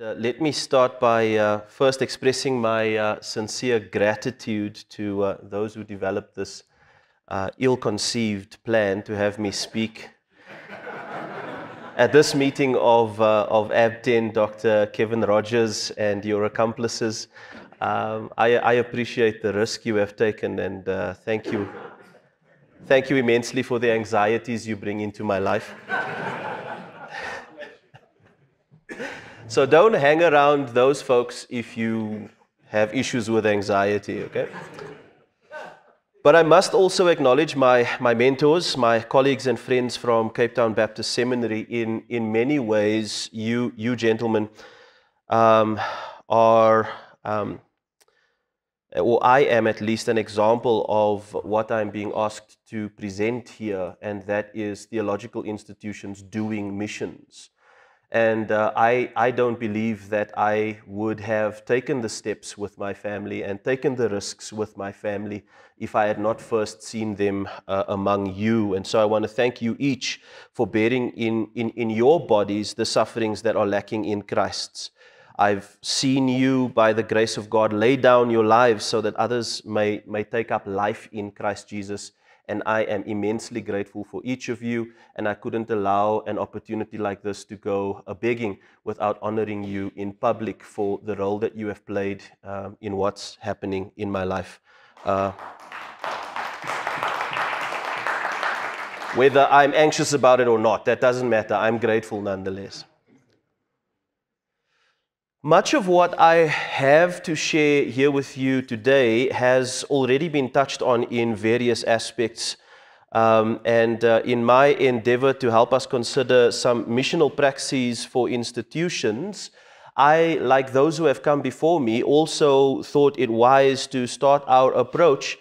Uh, let me start by uh, first expressing my uh, sincere gratitude to uh, those who developed this uh, ill conceived plan to have me speak at this meeting of, uh, of ABTEN, Dr. Kevin Rogers, and your accomplices. Um, I, I, appreciate the risk you have taken and thank you. Thank you immensely for the anxieties you bring into my life. So don't hang around those folks if you have issues with anxiety, okay? But I must also acknowledge my, my mentors, my colleagues and friends from Cape Town Baptist Seminary. In, in many ways, you, you gentlemen um, are, um, or I am at least, an example of what I'm being asked to present here, and that is theological institutions doing missions. And uh, I, I don't believe that I would have taken the steps with my family and taken the risks with my family if I had not first seen them uh, among you. And so I want to thank you each for bearing in, in, in your bodies the sufferings that are lacking in Christ's. I've seen you, by the grace of God, lay down your lives so that others may, may take up life in Christ Jesus and I am immensely grateful for each of you. And I couldn't allow an opportunity like this to go a begging without honoring you in public for the role that you have played um, in what's happening in my life. Uh, whether I'm anxious about it or not, that doesn't matter. I'm grateful nonetheless. Much of what I have to share here with you today has already been touched on in various aspects. Um, and uh, in my endeavor to help us consider some missional praxis for institutions, I, like those who have come before me, also thought it wise to start our approach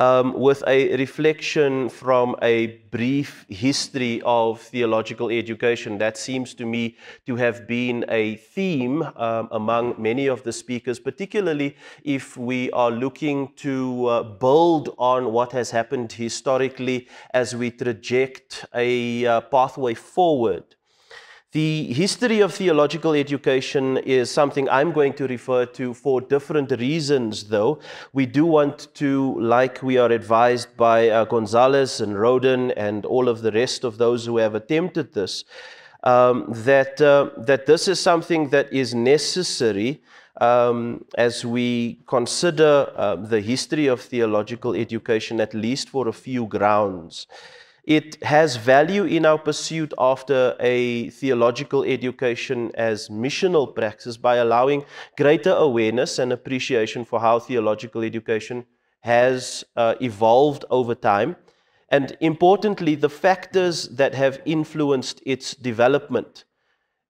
um, with a reflection from a brief history of theological education. That seems to me to have been a theme um, among many of the speakers, particularly if we are looking to uh, build on what has happened historically as we traject a uh, pathway forward. The history of theological education is something I'm going to refer to for different reasons, though. We do want to, like we are advised by uh, Gonzalez and Rowdon and all of the rest of those who have attempted this, um, that, uh, that this is something that is necessary um, as we consider uh, the history of theological education, at least for a few grounds. It has value in our pursuit after a theological education as missional praxis by allowing greater awareness and appreciation for how theological education has uh, evolved over time. And importantly, the factors that have influenced its development.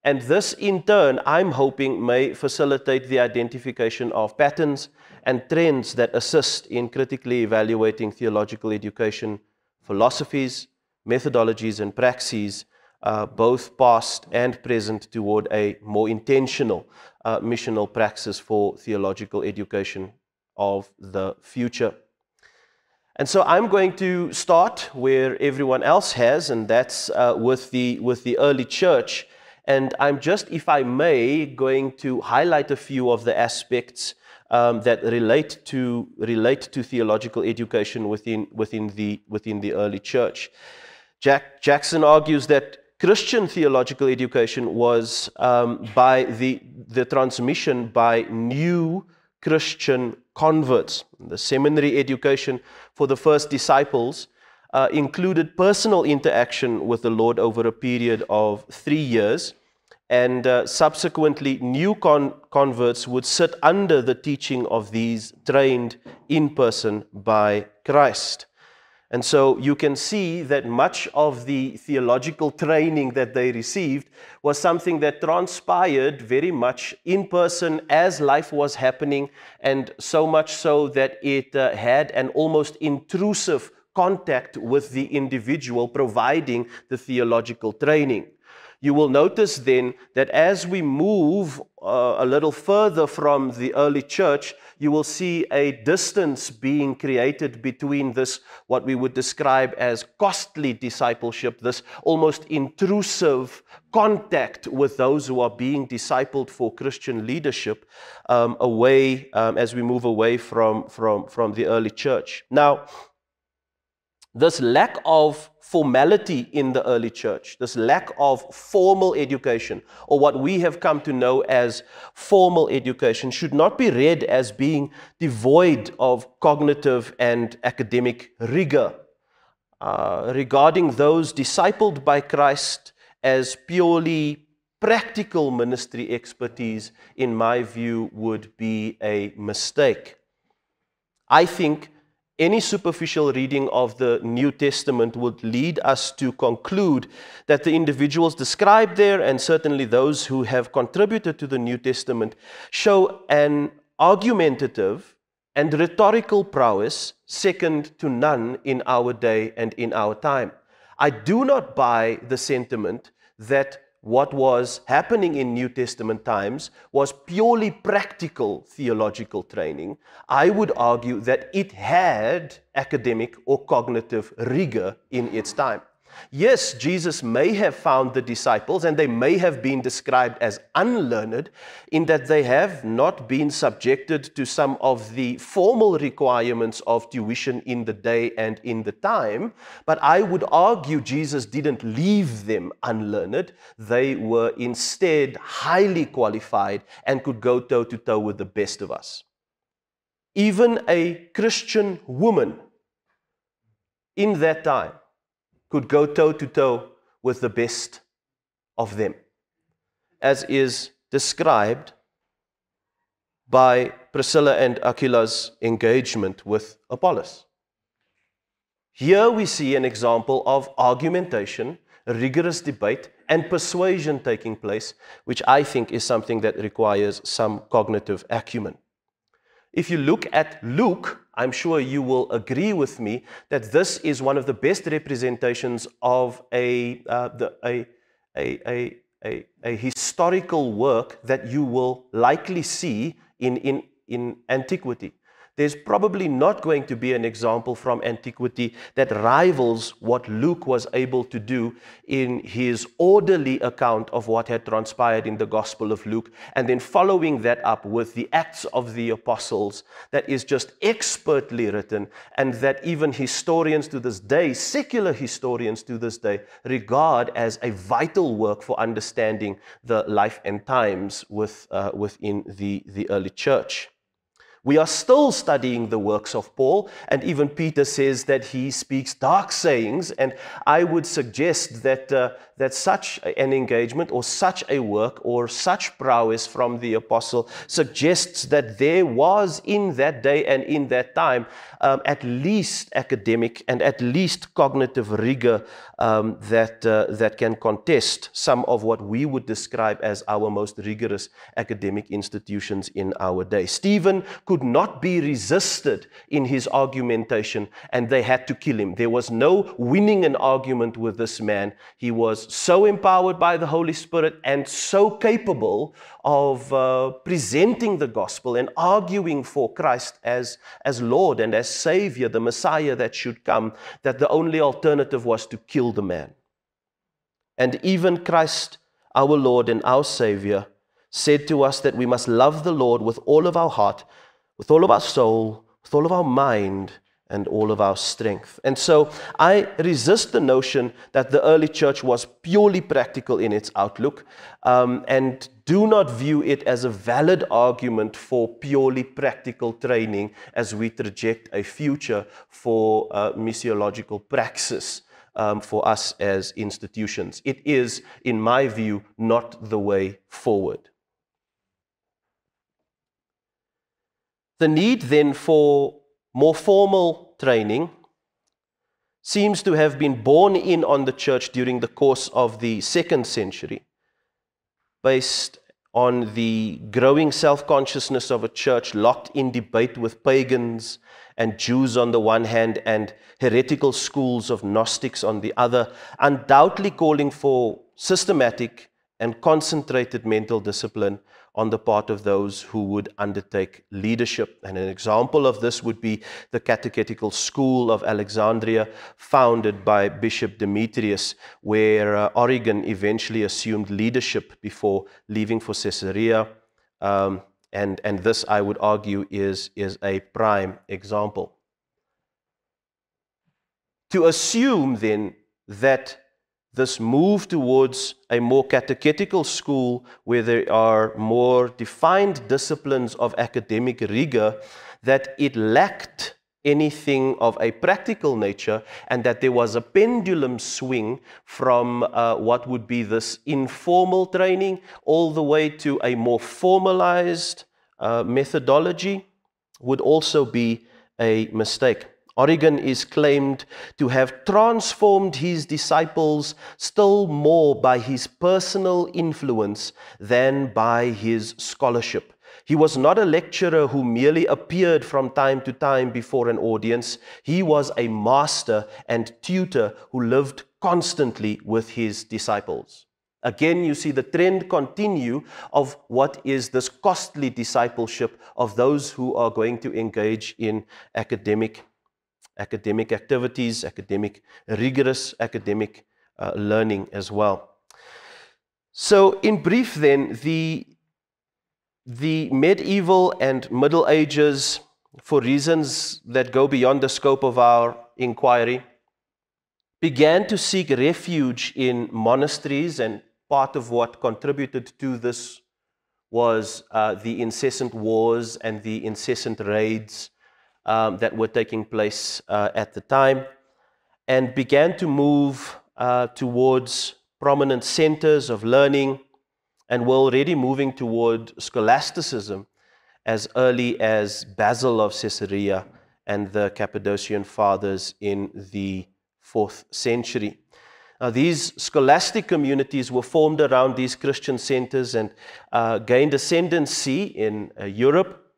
And this, in turn, I'm hoping may facilitate the identification of patterns and trends that assist in critically evaluating theological education philosophies, methodologies, and praxis, uh, both past and present, toward a more intentional uh, missional praxis for theological education of the future. And so I'm going to start where everyone else has, and that's uh, with, the, with the early church. And I'm just, if I may, going to highlight a few of the aspects um, that relate to, relate to theological education within, within, the, within the early church. Jack, Jackson argues that Christian theological education was um, by the, the transmission by new Christian converts. The seminary education for the first disciples uh, included personal interaction with the Lord over a period of three years, and uh, subsequently, new con- converts would sit under the teaching of these trained in person by Christ. And so you can see that much of the theological training that they received was something that transpired very much in person as life was happening, and so much so that it uh, had an almost intrusive contact with the individual providing the theological training. You will notice then that as we move uh, a little further from the early church, you will see a distance being created between this, what we would describe as costly discipleship, this almost intrusive contact with those who are being discipled for Christian leadership, um, away um, as we move away from, from, from the early church. Now, this lack of formality in the early church, this lack of formal education, or what we have come to know as formal education, should not be read as being devoid of cognitive and academic rigor. Uh, regarding those discipled by Christ as purely practical ministry expertise, in my view, would be a mistake. I think any superficial reading of the New Testament would lead us to conclude that the individuals described there, and certainly those who have contributed to the New Testament, show an argumentative and rhetorical prowess second to none in our day and in our time. I do not buy the sentiment that what was happening in New Testament times was purely practical theological training, I would argue that it had academic or cognitive rigor in its time. Yes, Jesus may have found the disciples, and they may have been described as unlearned in that they have not been subjected to some of the formal requirements of tuition in the day and in the time. But I would argue Jesus didn't leave them unlearned. They were instead highly qualified and could go toe to toe with the best of us. Even a Christian woman in that time could go toe to toe with the best of them, as is described by Priscilla and Aquila's engagement with Apollos. Here we see an example of argumentation, rigorous debate, and persuasion taking place, which I think is something that requires some cognitive acumen. If you look at Luke, I'm sure you will agree with me that this is one of the best representations of a, uh, the, a, a, a, a, historical work that you will likely see in, in, in antiquity there's probably not going to be an example from antiquity that rivals what Luke was able to do in his orderly account of what had transpired in the Gospel of Luke, and then following that up with the Acts of the Apostles that is just expertly written, and that even historians to this day, secular historians to this day, regard as a vital work for understanding the life and times with, uh, within the, the early church. We are still studying the works of Paul, and even Peter says that he speaks dark sayings. And I would suggest that, uh, that such an engagement or such a work or such prowess from the apostle suggests that there was in that day and in that time um, at least academic and at least cognitive rigor um, that, uh, that can contest some of what we would describe as our most rigorous academic institutions in our day. Stephen could not be resisted in his argumentation, and they had to kill him. There was no winning an argument with this man. He was so empowered by the Holy Spirit and so capable of uh, presenting the gospel and arguing for Christ as, as Lord and as Savior, the Messiah that should come, that the only alternative was to kill the man. And even Christ, our Lord and our Savior, said to us that we must love the Lord with all of our heart, with all of our soul, with all of our mind, and all of our strength. And so I resist the notion that the early church was purely practical in its outlook um, and do not view it as a valid argument for purely practical training as we project a future for uh, missiological praxis. Um, for us as institutions. It is, in my view, not the way forward. The need then for more formal training seems to have been borne in on the church during the course of the second century, based on the growing self consciousness of a church locked in debate with pagans and Jews on the one hand, and heretical schools of Gnostics on the other, undoubtedly calling for systematic and concentrated mental discipline on the part of those who would undertake leadership. And an example of this would be the Catechetical School of Alexandria, founded by Bishop Demetrius, where uh, Origen eventually assumed leadership before leaving for Caesarea. Um, and, and this, I would argue, is, is a prime example. To assume then that this move towards a more catechetical school where there are more defined disciplines of academic rigor, that it lacked anything of a practical nature and that there was a pendulum swing from uh, what would be this informal training all the way to a more formalized uh, methodology would also be a mistake. Origen is claimed to have transformed his disciples still more by his personal influence than by his scholarship. He was not a lecturer who merely appeared from time to time before an audience. He was a master and tutor who lived constantly with his disciples. Again, you see the trend continue of what is this costly discipleship of those who are going to engage in academic academic activities, academic, rigorous academic uh, learning as well. So, in brief, then, the, the medieval and Middle Ages, for reasons that go beyond the scope of our inquiry, began to seek refuge in monasteries, and part of what contributed to this was uh, the incessant wars and the incessant raids um, that were taking place uh, at the time and began to move uh, towards prominent centers of learning and were already moving toward scholasticism as early as Basil of Caesarea and the Cappadocian Fathers in the fourth century. Now, these scholastic communities were formed around these Christian centers and uh, gained ascendancy in uh, Europe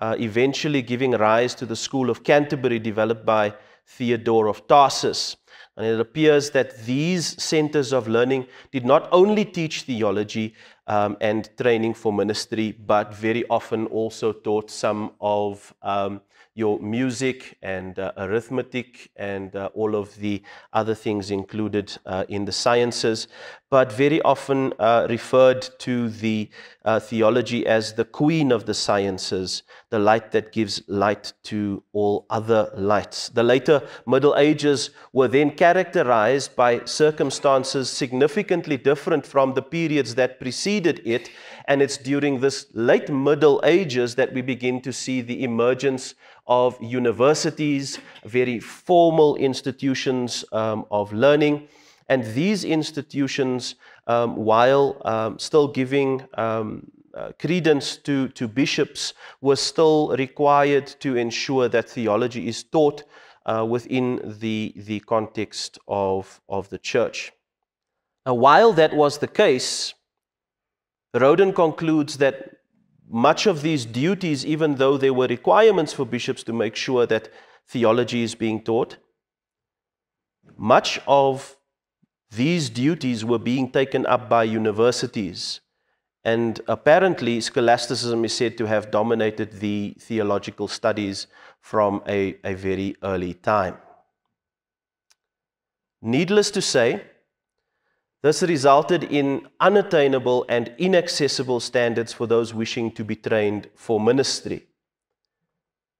uh, eventually giving rise to the School of Canterbury developed by Theodore of Tarsus. And it appears that these centers of learning did not only teach theology um, and training for ministry, but very often also taught some of um, your music and uh, arithmetic and uh, all of the other things included uh, in the sciences, but very often uh, referred to the uh, theology as the queen of the sciences, the light that gives light to all other lights. The later Middle Ages were then characterized by circumstances significantly different from the periods that preceded it, and it's during this late Middle Ages that we begin to see the emergence of universities, very formal institutions um, of learning. And these institutions, um, while um, still giving um, uh, credence to, to bishops, were still required to ensure that theology is taught uh, within the, the context of, of the church. Now, while that was the case, Rowdon concludes that much of these duties, even though there were requirements for bishops to make sure that theology is being taught, much of these duties were being taken up by universities. And apparently, scholasticism is said to have dominated the theological studies from a, a very early time. Needless to say, this resulted in unattainable and inaccessible standards for those wishing to be trained for ministry.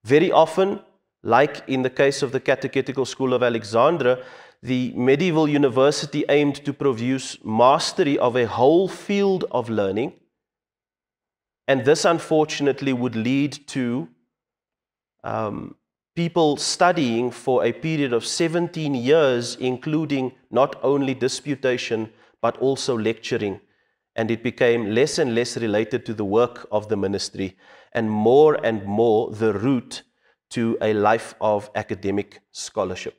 Very often, like in the case of the Catechetical School of Alexandria, the medieval university aimed to produce mastery of a whole field of learning, and this unfortunately would lead to um, people studying for a period of 17 years, including not only disputation, but also lecturing. And it became less and less related to the work of the ministry, and more and more the route to a life of academic scholarship.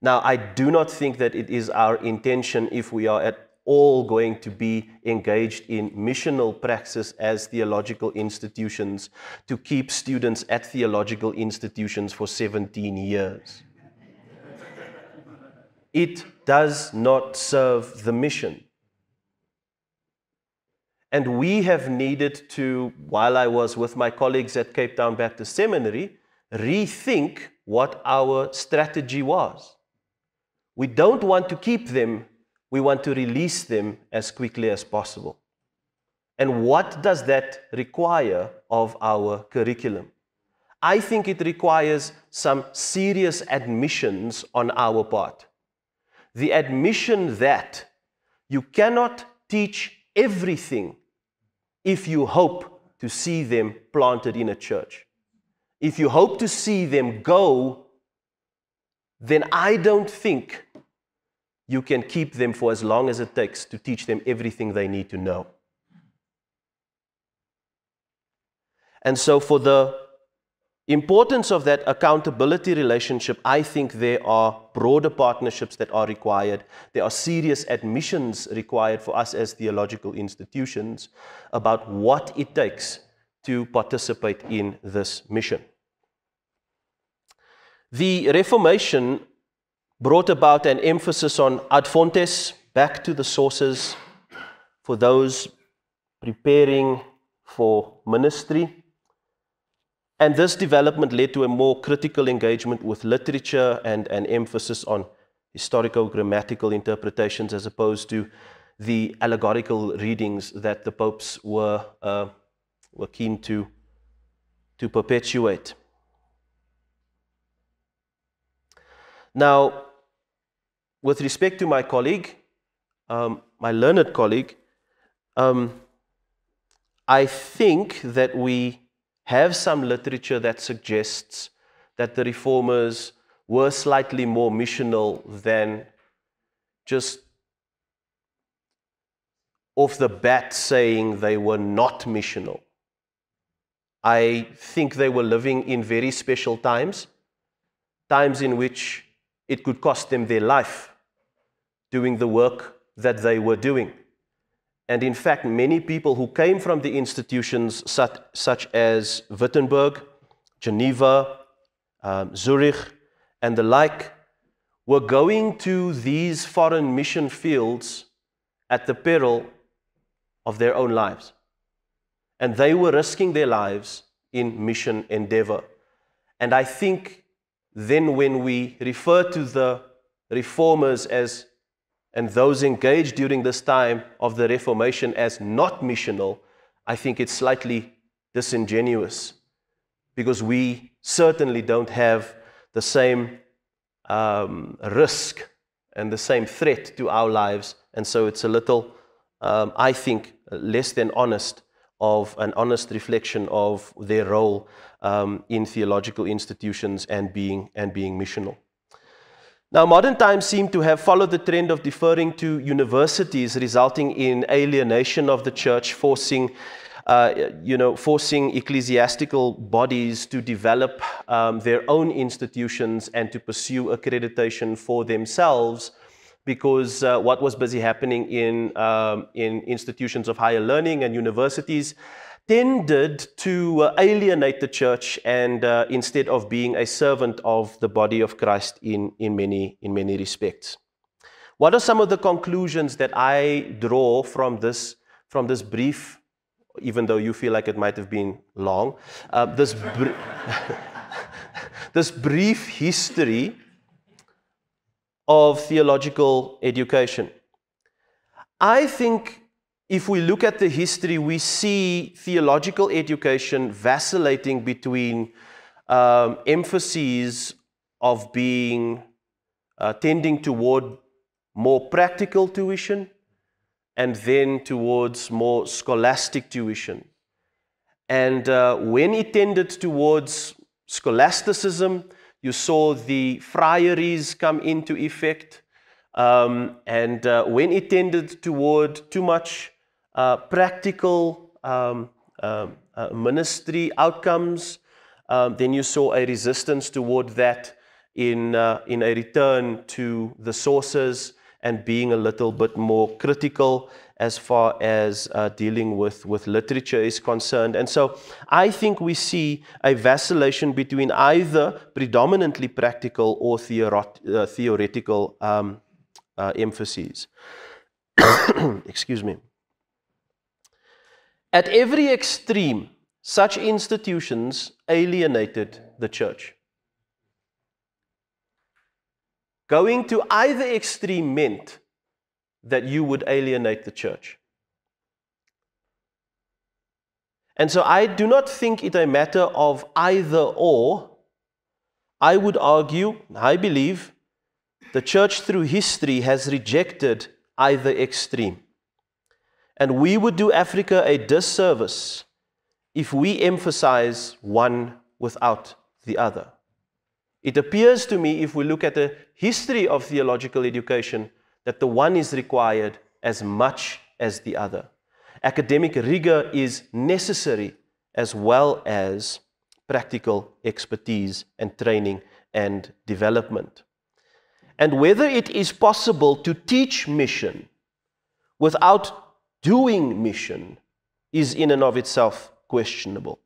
Now, I do not think that it is our intention if we are at all going to be engaged in missional praxis as theological institutions to keep students at theological institutions for 17 years. it does not serve the mission. And we have needed to, while I was with my colleagues at Cape Town Baptist Seminary, rethink what our strategy was. We don't want to keep them, we want to release them as quickly as possible. And what does that require of our curriculum? I think it requires some serious admissions on our part. The admission that you cannot teach everything if you hope to see them planted in a church. If you hope to see them go, then I don't think you can keep them for as long as it takes to teach them everything they need to know. And so, for the importance of that accountability relationship, I think there are broader partnerships that are required. There are serious admissions required for us as theological institutions about what it takes to participate in this mission. The Reformation brought about an emphasis on ad fontes, back to the sources, for those preparing for ministry. And this development led to a more critical engagement with literature and an emphasis on historical grammatical interpretations as opposed to the allegorical readings that the popes were, uh, were keen to, to perpetuate. Now, with respect to my colleague, um, my learned colleague, um, I think that we have some literature that suggests that the reformers were slightly more missional than just off the bat saying they were not missional. I think they were living in very special times, times in which it could cost them their life doing the work that they were doing. And in fact, many people who came from the institutions such, such as Wittenberg, Geneva, um, Zurich, and the like were going to these foreign mission fields at the peril of their own lives. And they were risking their lives in mission endeavor. And I think then, when we refer to the reformers as and those engaged during this time of the Reformation as not missional, I think it's slightly disingenuous because we certainly don't have the same um, risk and the same threat to our lives. And so it's a little, um, I think, less than honest of an honest reflection of their role um, in theological institutions and being, and being missional. Now, modern times seem to have followed the trend of deferring to universities, resulting in alienation of the church, forcing, uh, you know, forcing ecclesiastical bodies to develop um, their own institutions and to pursue accreditation for themselves. Because uh, what was busy happening in, um, in institutions of higher learning and universities tended to uh, alienate the church and uh, instead of being a servant of the body of Christ in, in, many, in many respects. What are some of the conclusions that I draw from this, from this brief, even though you feel like it might have been long, uh, this, br- this brief history of theological education? I think if we look at the history, we see theological education vacillating between um, emphases of being uh, tending toward more practical tuition and then towards more scholastic tuition. And uh, when it tended towards scholasticism, you saw the friaries come into effect. Um, and uh, when it tended toward too much uh, practical um, uh, uh, ministry outcomes, um, then you saw a resistance toward that in, uh, in a return to the sources and being a little bit more critical as far as uh, dealing with, with literature is concerned. And so I think we see a vacillation between either predominantly practical or uh, theoretical um, uh, emphases. Excuse me. At every extreme, such institutions alienated the church. Going to either extreme meant that you would alienate the church. And so I do not think it a matter of either or. I would argue, I believe, the church through history has rejected either extreme. And we would do Africa a disservice if we emphasize one without the other. It appears to me, if we look at the history of theological education, that the one is required as much as the other. Academic rigor is necessary as well as practical expertise and training and development. And whether it is possible to teach mission without doing mission is in and of itself questionable.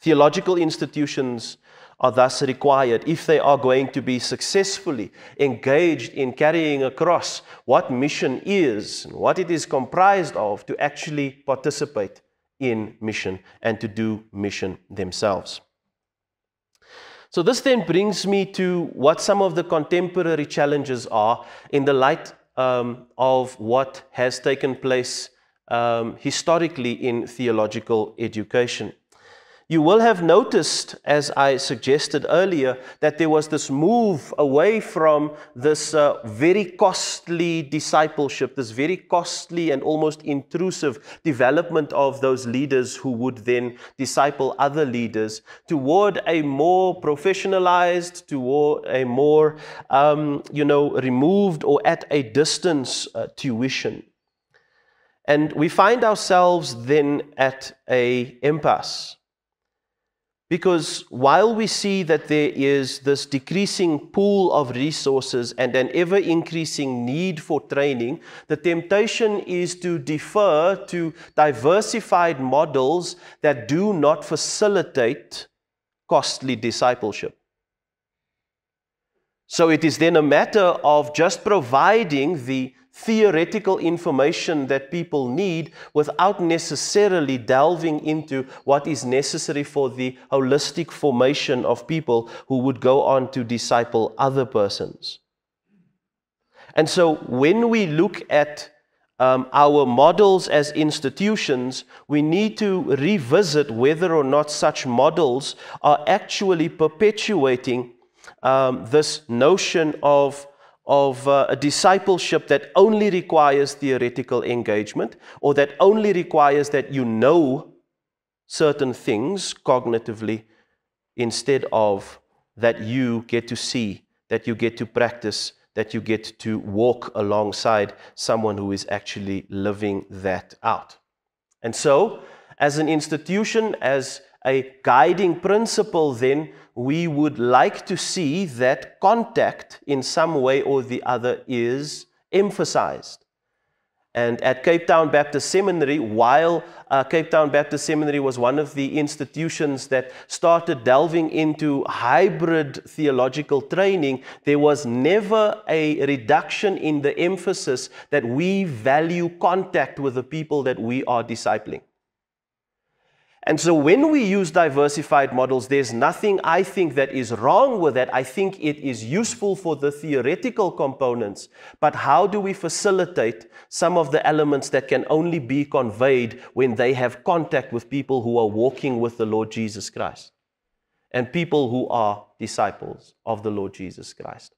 Theological institutions are thus required if they are going to be successfully engaged in carrying across what mission is and what it is comprised of to actually participate in mission and to do mission themselves. So, this then brings me to what some of the contemporary challenges are in the light um, of what has taken place um, historically in theological education. You will have noticed, as I suggested earlier, that there was this move away from this uh, very costly discipleship, this very costly and almost intrusive development of those leaders who would then disciple other leaders, toward a more professionalized, toward a more, um, you know, removed or at a distance uh, tuition. And we find ourselves then at a impasse because while we see that there is this decreasing pool of resources and an ever increasing need for training, the temptation is to defer to diversified models that do not facilitate costly discipleship. So it is then a matter of just providing the theoretical information that people need without necessarily delving into what is necessary for the holistic formation of people who would go on to disciple other persons. And so when we look at um, our models as institutions, we need to revisit whether or not such models are actually perpetuating um, this notion of of uh, a discipleship that only requires theoretical engagement or that only requires that you know certain things cognitively instead of that you get to see, that you get to practice, that you get to walk alongside someone who is actually living that out. And so, as an institution, as a guiding principle, then we would like to see that contact in some way or the other is emphasized. And at Cape Town Baptist Seminary, while uh, Cape Town Baptist Seminary was one of the institutions that started delving into hybrid theological training, there was never a reduction in the emphasis that we value contact with the people that we are discipling. And so when we use diversified models, there's nothing I think that is wrong with that. I think it is useful for the theoretical components. But how do we facilitate some of the elements that can only be conveyed when they have contact with people who are walking with the Lord Jesus Christ and people who are disciples of the Lord Jesus Christ?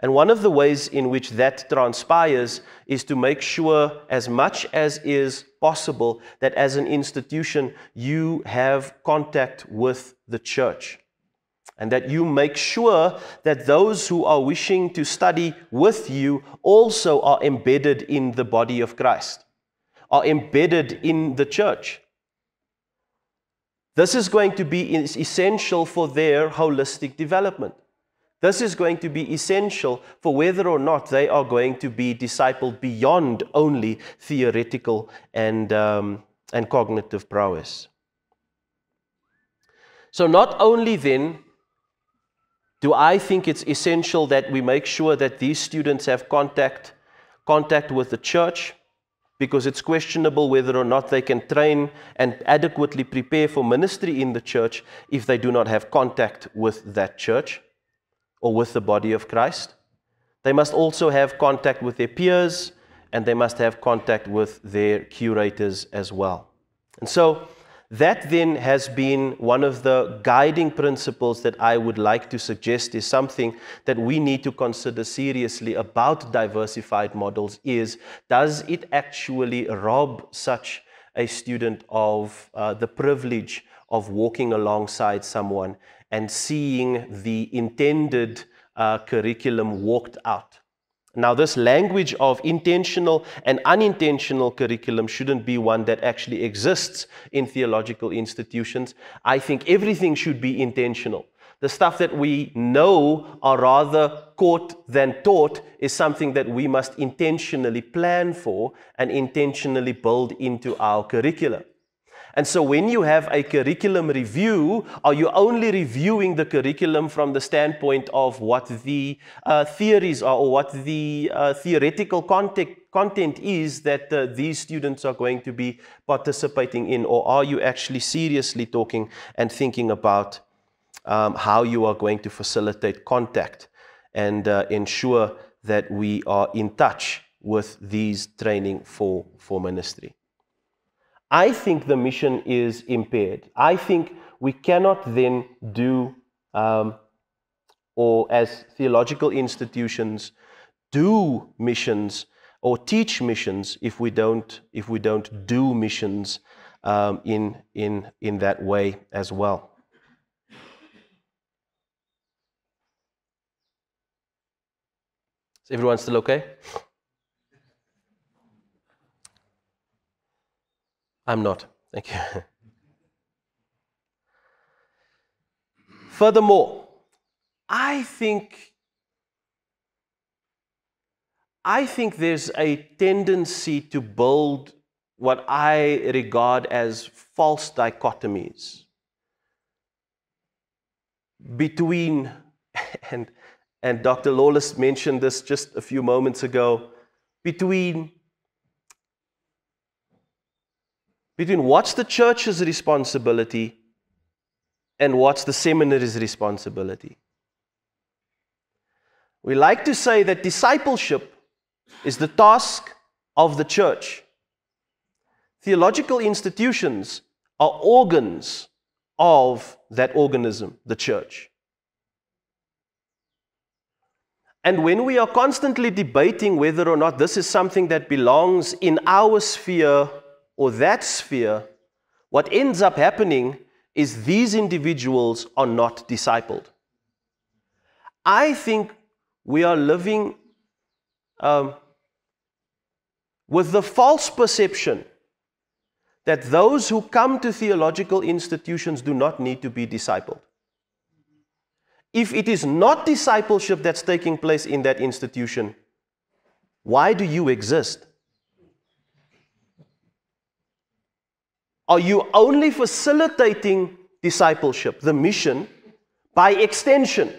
And one of the ways in which that transpires is to make sure, as much as is possible, that as an institution you have contact with the church. And that you make sure that those who are wishing to study with you also are embedded in the body of Christ, are embedded in the church. This is going to be essential for their holistic development. This is going to be essential for whether or not they are going to be discipled beyond only theoretical and, um, and cognitive prowess. So, not only then do I think it's essential that we make sure that these students have contact, contact with the church, because it's questionable whether or not they can train and adequately prepare for ministry in the church if they do not have contact with that church or with the body of Christ. They must also have contact with their peers and they must have contact with their curators as well. And so, that then has been one of the guiding principles that I would like to suggest is something that we need to consider seriously about diversified models is does it actually rob such a student of uh, the privilege of walking alongside someone and seeing the intended uh, curriculum walked out now, this language of intentional and unintentional curriculum shouldn't be one that actually exists in theological institutions. I think everything should be intentional. The stuff that we know are rather caught than taught is something that we must intentionally plan for and intentionally build into our curriculum. And so when you have a curriculum review, are you only reviewing the curriculum from the standpoint of what the uh, theories are or what the uh, theoretical content, content is that uh, these students are going to be participating in? Or are you actually seriously talking and thinking about um, how you are going to facilitate contact and uh, ensure that we are in touch with these training for, for ministry? I think the mission is impaired. I think we cannot then do, um, or as theological institutions, do missions or teach missions if we don't, if we don't do missions um, in, in, in that way as well. Is everyone still okay? I'm not. Thank you. Furthermore, I think I think there's a tendency to build what I regard as false dichotomies between and and Dr. Lawless mentioned this just a few moments ago between between what's the church's responsibility and what's the seminary's responsibility. We like to say that discipleship is the task of the church. Theological institutions are organs of that organism, the church. And when we are constantly debating whether or not this is something that belongs in our sphere or that sphere, what ends up happening is these individuals are not discipled. I think we are living um, with the false perception that those who come to theological institutions do not need to be discipled. If it is not discipleship that's taking place in that institution, why do you exist? Are you only facilitating discipleship, the mission, by extension?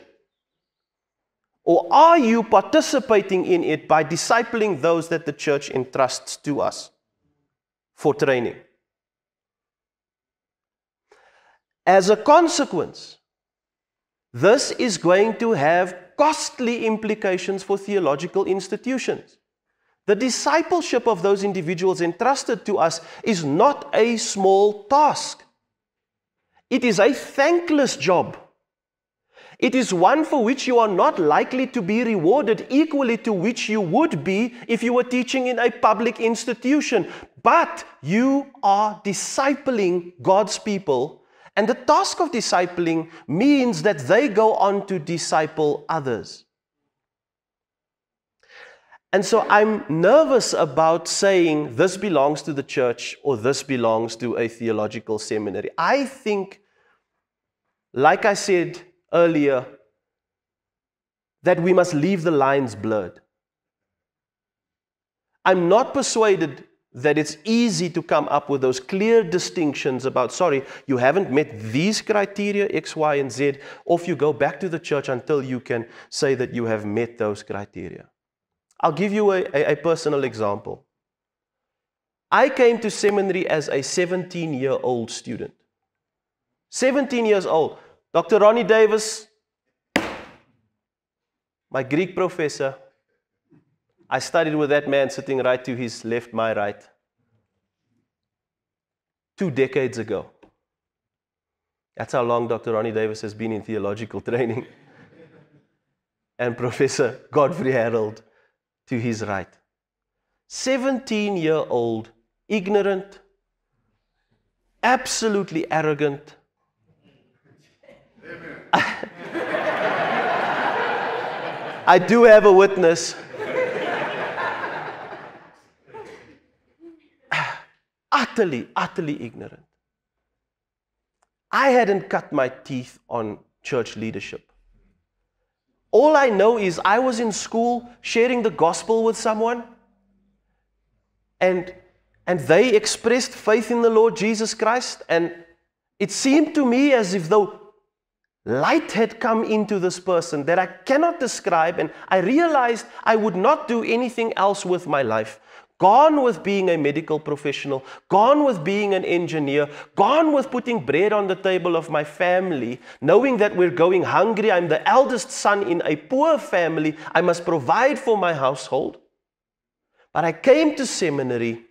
Or are you participating in it by discipling those that the church entrusts to us for training? As a consequence, this is going to have costly implications for theological institutions. The discipleship of those individuals entrusted to us is not a small task. It is a thankless job. It is one for which you are not likely to be rewarded equally to which you would be if you were teaching in a public institution. But you are discipling God's people, and the task of discipling means that they go on to disciple others. And so I'm nervous about saying this belongs to the church or this belongs to a theological seminary. I think, like I said earlier, that we must leave the lines blurred. I'm not persuaded that it's easy to come up with those clear distinctions about, sorry, you haven't met these criteria, X, Y, and Z, or if you go back to the church until you can say that you have met those criteria. I'll give you a, a, a personal example. I came to seminary as a 17 year old student. 17 years old. Dr. Ronnie Davis, my Greek professor, I studied with that man sitting right to his left, my right, two decades ago. That's how long Dr. Ronnie Davis has been in theological training. and Professor Godfrey Harold to his right. 17 year old, ignorant, absolutely arrogant. I do have a witness. utterly, utterly ignorant. I hadn't cut my teeth on church leadership. All I know is I was in school sharing the gospel with someone, and, and they expressed faith in the Lord Jesus Christ, and it seemed to me as if though light had come into this person that I cannot describe, and I realized I would not do anything else with my life Gone with being a medical professional, gone with being an engineer, gone with putting bread on the table of my family, knowing that we're going hungry. I'm the eldest son in a poor family. I must provide for my household. But I came to seminary.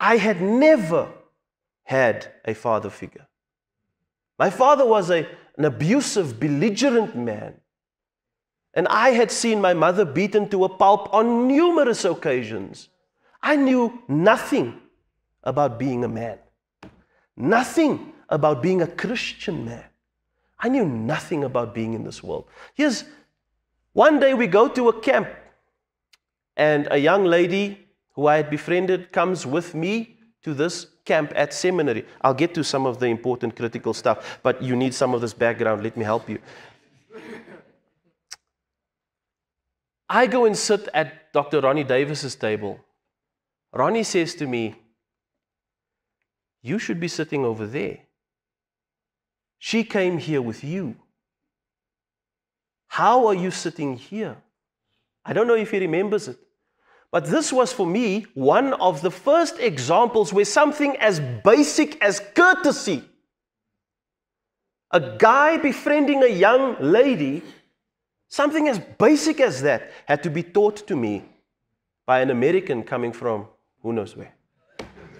I had never had a father figure. My father was a, an abusive, belligerent man. And I had seen my mother beaten to a pulp on numerous occasions. I knew nothing about being a man, nothing about being a Christian man. I knew nothing about being in this world. Here's one day we go to a camp, and a young lady who I had befriended comes with me to this camp at seminary. I'll get to some of the important critical stuff, but you need some of this background. Let me help you. I go and sit at Dr. Ronnie Davis's table. Ronnie says to me, You should be sitting over there. She came here with you. How are you sitting here? I don't know if he remembers it. But this was for me one of the first examples where something as basic as courtesy, a guy befriending a young lady, Something as basic as that had to be taught to me by an American coming from who knows where.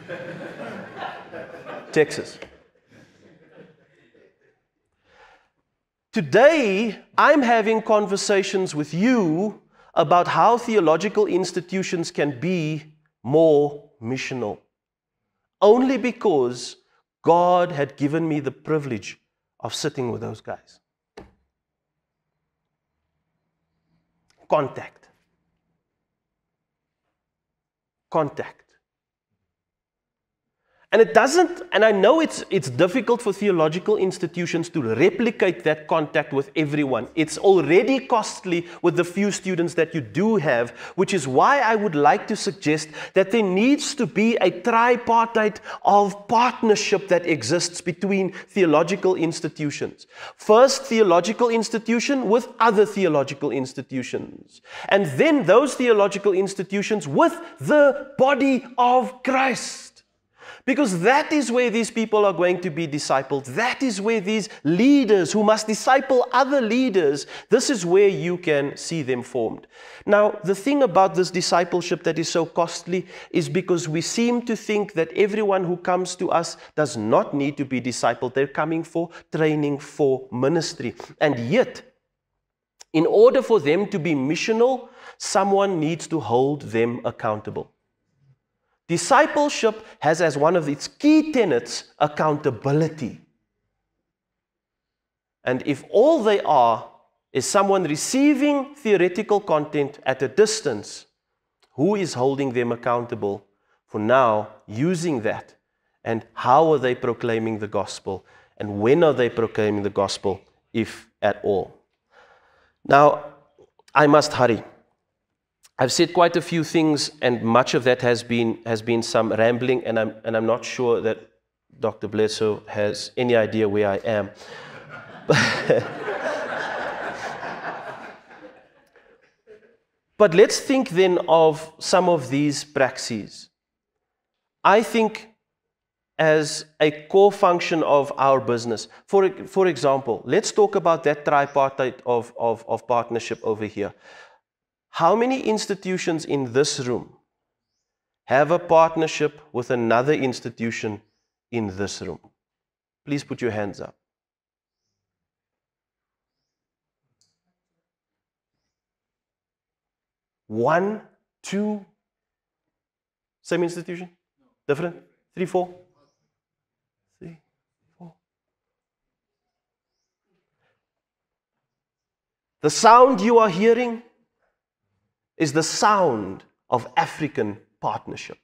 Texas. Today, I'm having conversations with you about how theological institutions can be more missional. Only because God had given me the privilege of sitting with those guys. Contact. Contact. And it doesn't, and I know it's, it's difficult for theological institutions to replicate that contact with everyone. It's already costly with the few students that you do have, which is why I would like to suggest that there needs to be a tripartite of partnership that exists between theological institutions. First, theological institution with other theological institutions. And then those theological institutions with the body of Christ. Because that is where these people are going to be discipled. That is where these leaders who must disciple other leaders, this is where you can see them formed. Now, the thing about this discipleship that is so costly is because we seem to think that everyone who comes to us does not need to be discipled. They're coming for training for ministry. And yet, in order for them to be missional, someone needs to hold them accountable. Discipleship has as one of its key tenets accountability. And if all they are is someone receiving theoretical content at a distance, who is holding them accountable for now using that? And how are they proclaiming the gospel? And when are they proclaiming the gospel, if at all? Now, I must hurry. I've said quite a few things, and much of that has been, has been some rambling, and I'm, and I'm not sure that Dr. Bledsoe has any idea where I am. but let's think then of some of these praxis. I think as a core function of our business. For, for example, let's talk about that tripartite of, of, of partnership over here. How many institutions in this room have a partnership with another institution in this room? Please put your hands up. One, two, same institution? Different? Three, four? The sound you are hearing is the sound of African partnership.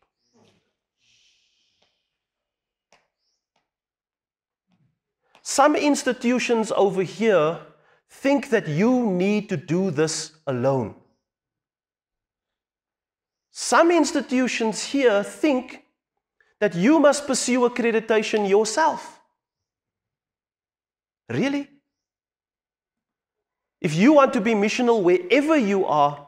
Some institutions over here think that you need to do this alone. Some institutions here think that you must pursue accreditation yourself. Really? If you want to be missional wherever you are,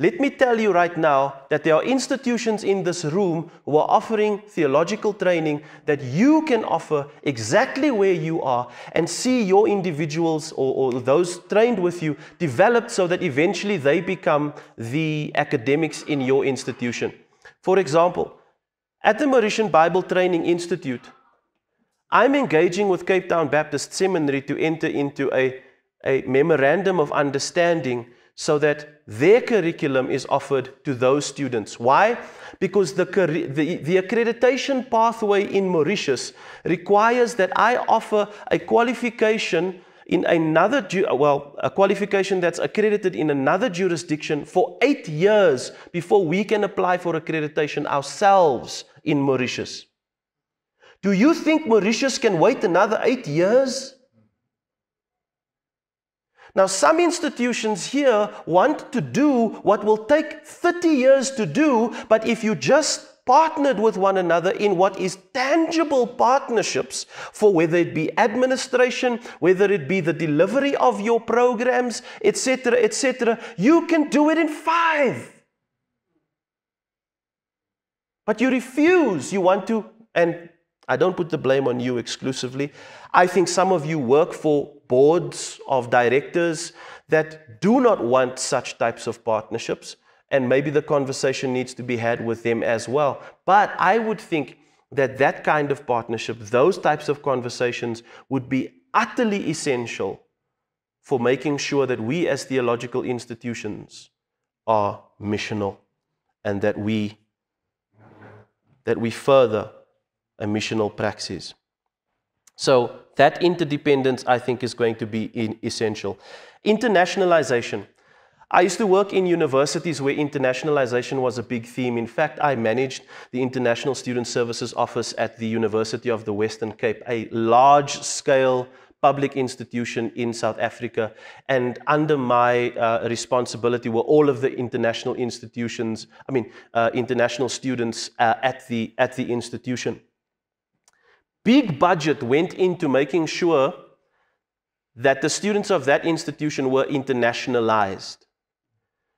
let me tell you right now that there are institutions in this room who are offering theological training that you can offer exactly where you are and see your individuals or, or, those trained with you developed so that eventually they become the academics in your institution. For example, at the Mauritian Bible Training Institute, I'm engaging with Cape Town Baptist Seminary to enter into a a memorandum of understanding so that their curriculum is offered to those students. Why? Because the, the, the, accreditation pathway in Mauritius requires that I offer a qualification in another, well, a qualification that's accredited in another jurisdiction for eight years before we can apply for accreditation ourselves in Mauritius. Do you think Mauritius can wait another eight years? Now, some institutions here want to do what will take 30 years to do, but if you just partnered with one another in what is tangible partnerships for whether it be administration, whether it be the delivery of your programs, etc., etc., you can do it in five. But you refuse, you want to, and I don't put the blame on you exclusively. I think some of you work for boards of directors that do not want such types of partnerships, and maybe the conversation needs to be had with them as well. But I would think that that kind of partnership, those types of conversations, would be utterly essential for making sure that we as theological institutions are missional and that we that we further a missional praxis. So that interdependence, I think, is going to be essential. Internationalization. I used to work in universities where internationalization was a big theme. In fact, I managed the International Student Services Office at the University of the Western Cape, a large scale public institution in South Africa. And under my uh, responsibility were all of the international institutions, I mean, uh, international students uh, at, the, at the institution big budget went into making sure that the students of that institution were internationalized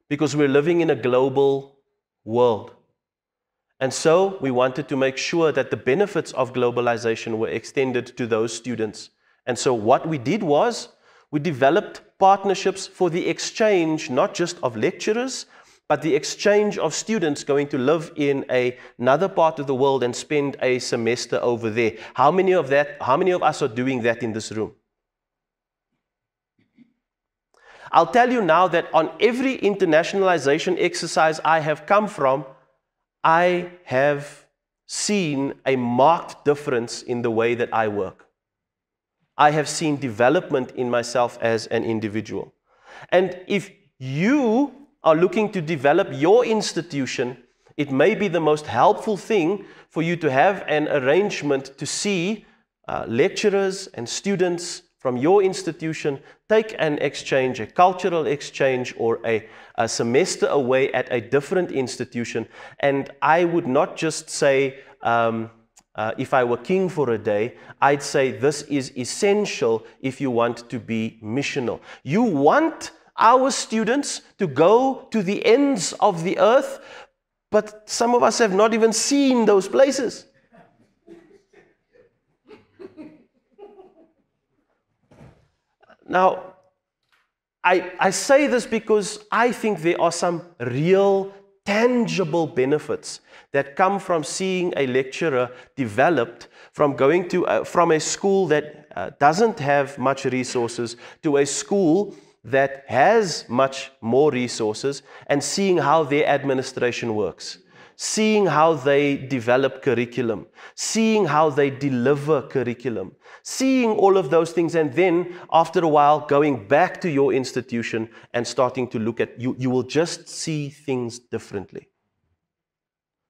because we're living in a global world. And so we wanted to make sure that the benefits of globalization were extended to those students. And so what we did was we developed partnerships for the exchange not just of lecturers, but the exchange of students going to live in a, another part of the world and spend a semester over there. How many of that, how many of us are doing that in this room? I'll tell you now that on every internationalization exercise I have come from, I have seen a marked difference in the way that I work. I have seen development in myself as an individual. And if you are looking to develop your institution, it may be the most helpful thing for you to have an arrangement to see uh, lecturers and students from your institution take an exchange, a cultural exchange, or a, a semester away at a different institution. And I would not just say, um, uh, if I were king for a day, I'd say this is essential if you want to be missional. You want our students to go to the ends of the earth, But some of us have not even seen those places. Now, I, I say this because I think there are some real tangible benefits that come from seeing a lecturer developed from going to uh, from a school that uh, doesn't have much resources to a school that has much more resources and seeing how their administration works seeing how they develop curriculum seeing how they deliver curriculum seeing all of those things and then after a while going back to your institution and starting to look at you you will just see things differently.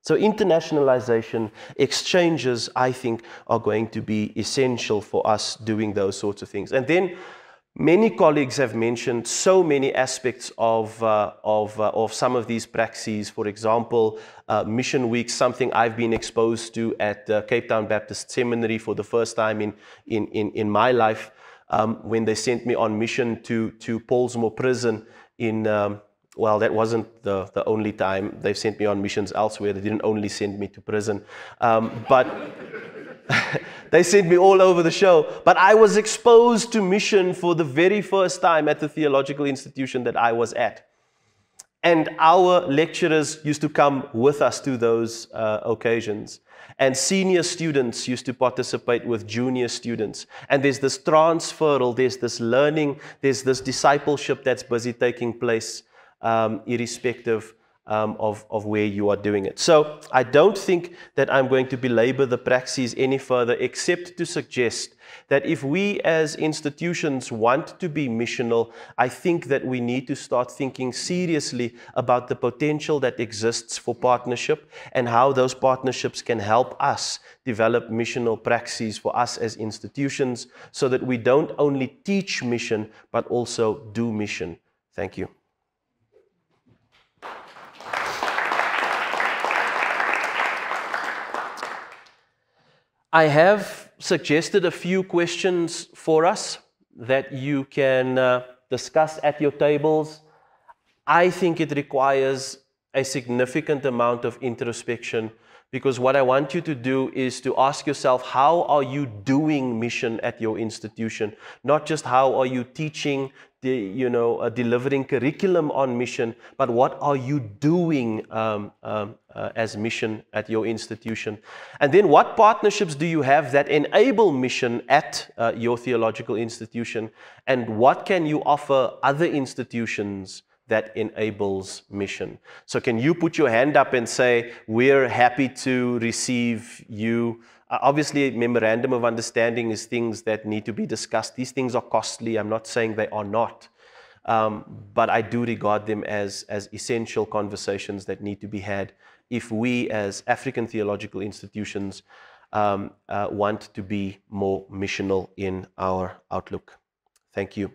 So internationalization exchanges i think are going to be essential for us doing those sorts of things. And then Many colleagues have mentioned so many aspects of, uh, of, uh, of some of these praxis. For example, uh, Mission Week, something I've been exposed to at uh, Cape Town Baptist Seminary for the first time in, in, in, in my life um, when they sent me on mission to, to Pollsmoor Prison in, um, well, that wasn't the, the only time. They've sent me on missions elsewhere. They didn't only send me to prison. Um, but they sent me all over the show. But I was exposed to mission for the very first time at the theological institution that I was at. And our lecturers used to come with us to those uh, occasions. And senior students used to participate with junior students. And there's this transferal, there's this learning, there's this discipleship that's busy taking place, um, irrespective um, of, of where you are doing it. So I don't think that I'm going to belabor the praxis any further, except to suggest that if we as institutions want to be missional, I think that we need to start thinking seriously about the potential that exists for partnership and how those partnerships can help us develop missional praxis for us as institutions so that we don't only teach mission, but also do mission. Thank you. I have suggested a few questions for us that you can uh, discuss at your tables. I think it requires a significant amount of introspection because what I want you to do is to ask yourself how are you doing mission at your institution not just how are you teaching the, you know, uh, delivering curriculum on mission, but what are you doing um, um, uh, as mission at your institution? And then what partnerships do you have that enable mission at uh, your theological institution? And what can you offer other institutions that enables mission? So can you put your hand up and say, we're happy to receive you obviously, memorandum of understanding is things that need to be discussed. These things are costly. I'm not saying they are not. Um, but I do regard them as, as essential conversations that need to be had if we, as African theological institutions, um, uh, want to be more missional in our outlook. Thank you.